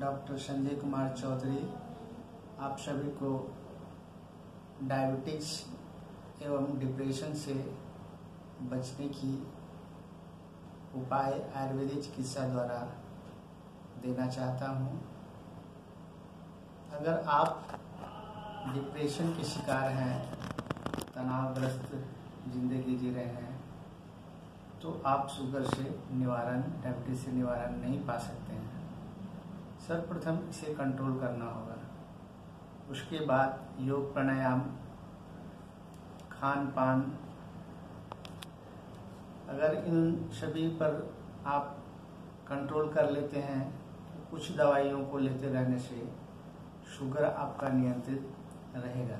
Doctor Sanjay Kumar Chaudhary, आप सभी को डायबिटीज़ एवं डिप्रेशन से बचने की उपाय आयुर्वेदिक चिकित्सा द्वारा देना चाहता हूँ। अगर आप डिप्रेशन के शिकार हैं, तनावग्रस्त ज़िंदगी जी रहे हैं तो आप शुगर से निवारण, डायबिटीज़ से निवारण नहीं पा सकते हैं। सर्वप्रथम इसे कंट्रोल करना होगा। उसके बाद योग प्राणायाम खान पान अगर इन सभी पर आप कंट्रोल कर लेते हैं तो कुछ दवाइयों को लेते रहने से शुगर आपका नियंत्रित रहेगा।